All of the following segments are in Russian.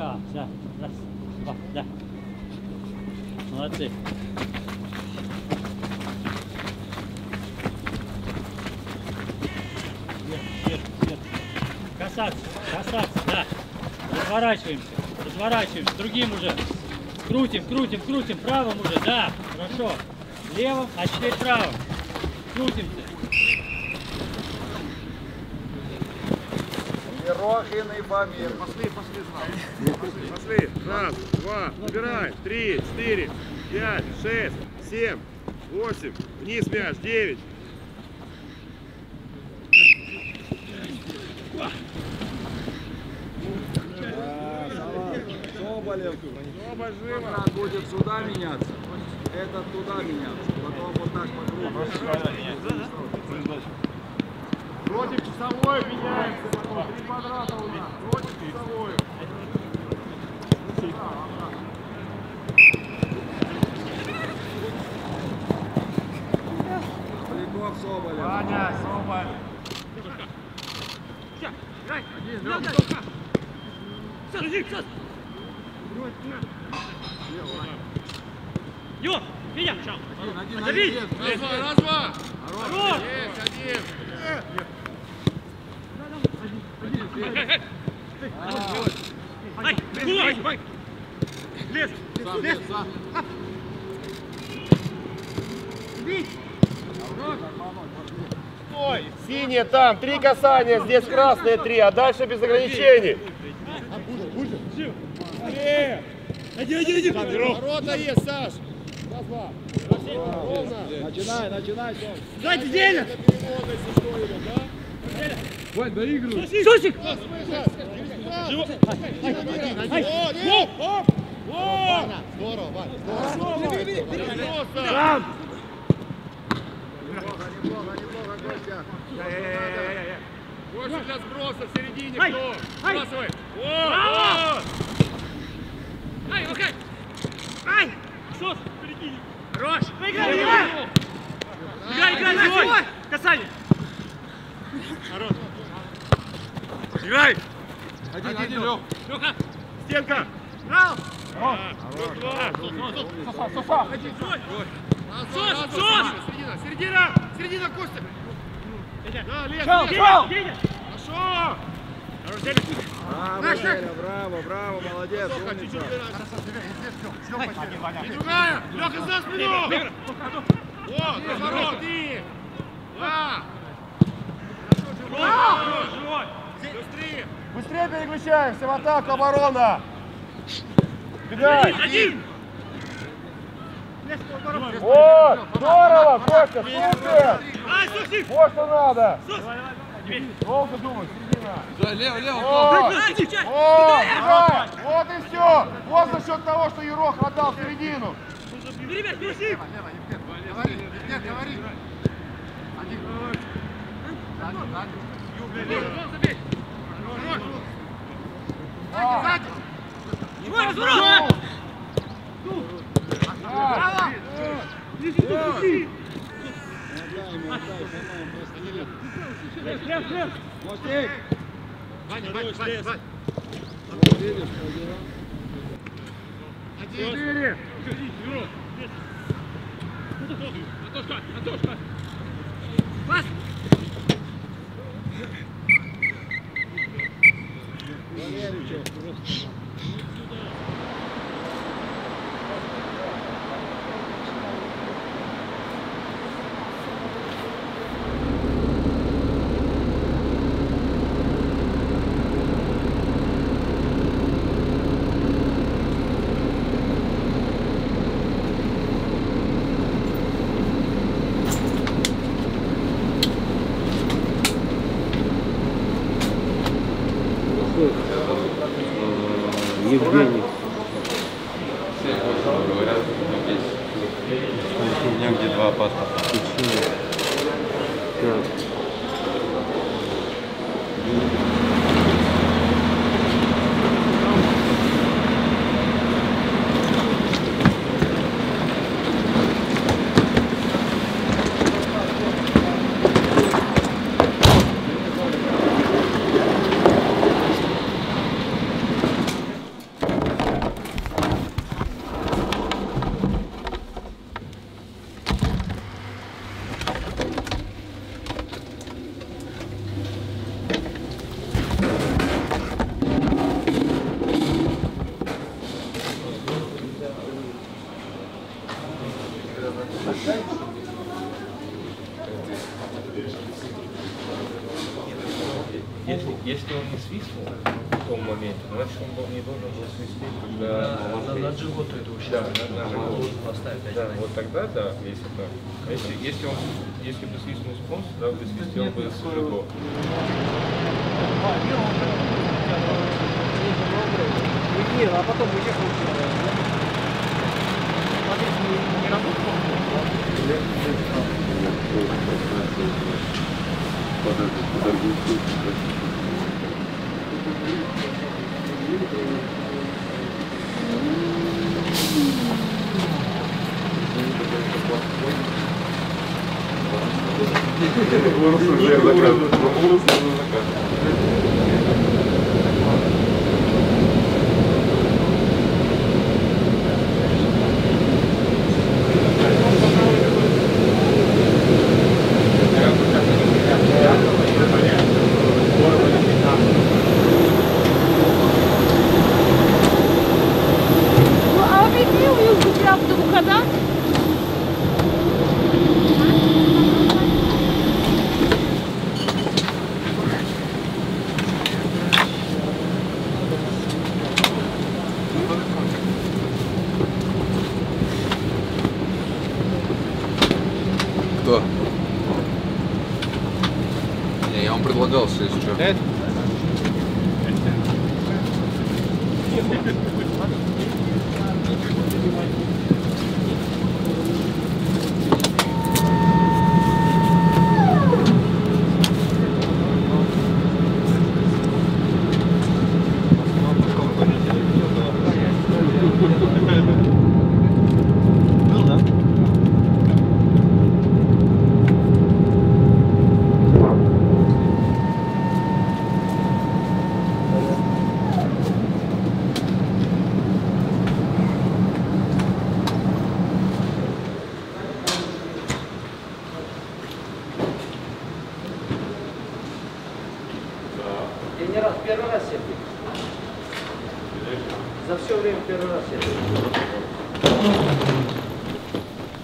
Нога. Да. Раз, два, да. Молодцы. Вверх, вверх, вверх. Касаться, касаться, да. Разворачиваемся, разворачиваемся. Другим уже. Крутим, крутим, крутим. Правым уже, да. Хорошо. Левым, а теперь правым. Крутимся. Ерохин и Бамир. Пошли, пошли, Пошли, пошли. Раз, два, набирай. Три, четыре, пять, шесть, семь, восемь. Вниз мяч. Девять. Соболев. Контракт будет сюда меняться. Этот туда меняться. Потом вот так по кругу. Против часовой меняемся потом. Три квадрата у нас. Против часовой. Поляков, Соболев. Ваня, Соболь. Ё, Федя, Один, Отобей! один, Раз, два, раз, два. Хорош! Есть, один. Ай, ай, ай. Лес, лес. Синие там, три касания, здесь красные три, а дальше без ограничений. Иди, иди, иди. Ворота есть, Саш. Раз, два. Ровно. Начинай, начинай, Сом. Сзади Деня. Перевода, если что, его, да? Вань, доигрывай. Сусик. Здорово, Вань. Просто. Там. Неплохо, неплохо, неплохо, Костя. Больше для сброса в середине кто? ай. Сбрасывай. О, Ай, окей. Ай. Что? Впереди. Хорош. Играй, о. играй. Играй, играй, играй. Касание. Хорош. Играй. Один, один, Лёх. Леха. Стенка. А, два. Раз, два, Сос, сос. Середина, середина, Костя. Да. Деня. Хорошо. Браво, браво, браво, молодец, умница. И другая. Леха за спину. Вот, разворот. Быстрее. Быстрее переключаемся в атаку, оборона. Один. Один. Вот, здорово, Костя, супер. Вот что надо. Долго думать. Да, лево, лево. Вот, и все. Вот за счет того, что Ерох отдал в середину. Ребят, Сусик. Живой разворот. Да. Прям, прям. Мостик. Ваня, Ваня, Ваня, Ваня. Видишь, что дела? Четыре. Антошка, Антошка. Пас. Валеричев. Евгений. У меня где два паспорта. Так. Если, если он не свистнул в том моменте, значит он был, не должен был свистеть, когда... На, на джиготу это Да, участок. на, на живот. поставить Да, вот тогда да, если так. А если, если он, если бы свистнул спонсор, да, бы свистел бы с живот. а потом уехал. Смотрите, не, не работал. Bu Не, я вам предлагал, если что.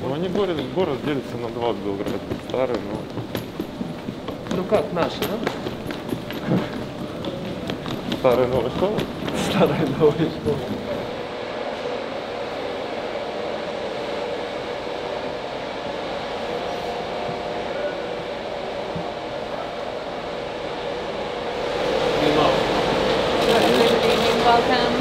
Ну, они город, город делится на два Белграда. Старый, но... Ну как наши, да? Старая новая школа? Старая новая школа. Welcome.